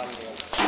பாருங்கள்